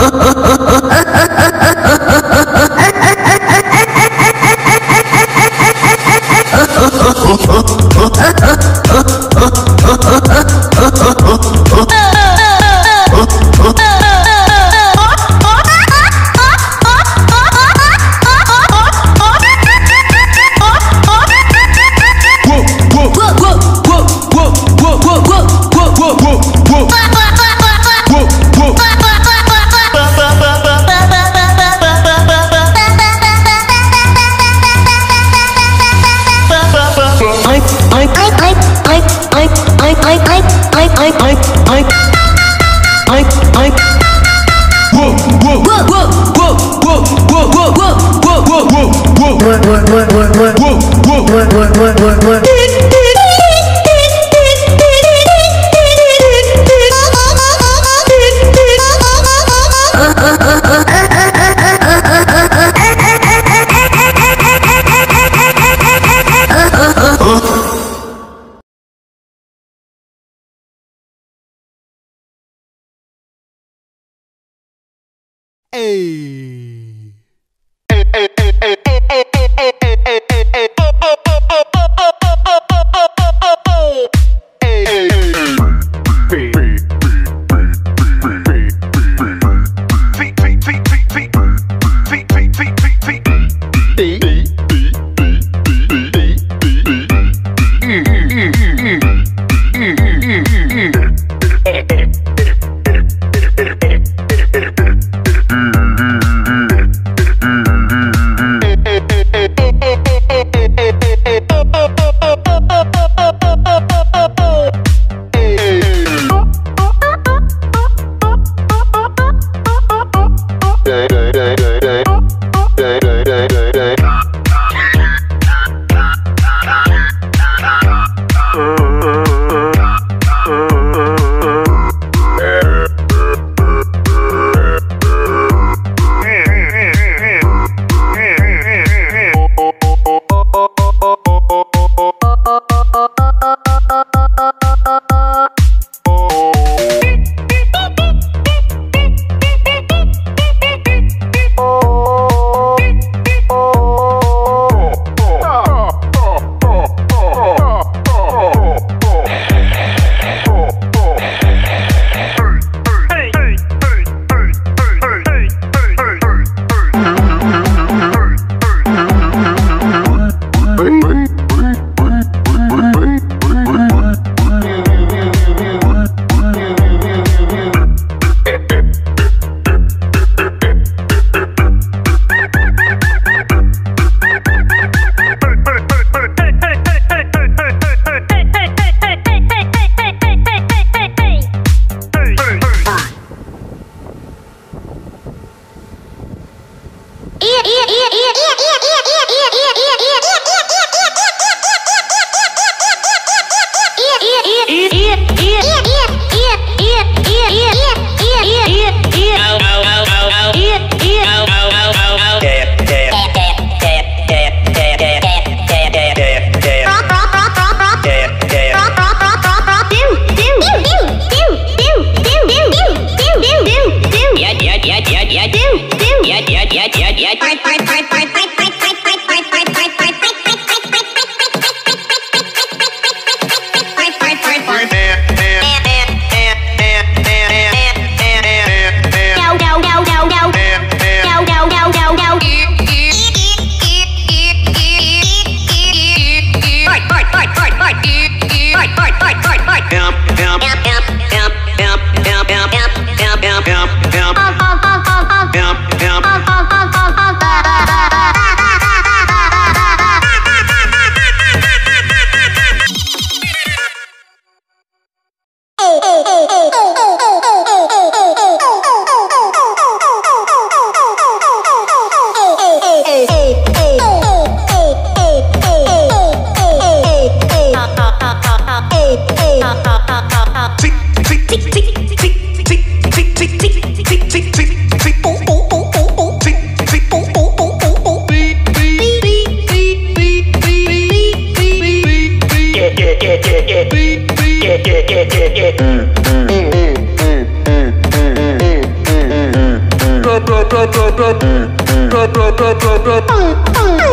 Uh-huh. Hey! iya iya iya iya iya iya iya iya iya iya yeah, yeah, yeah. Bye.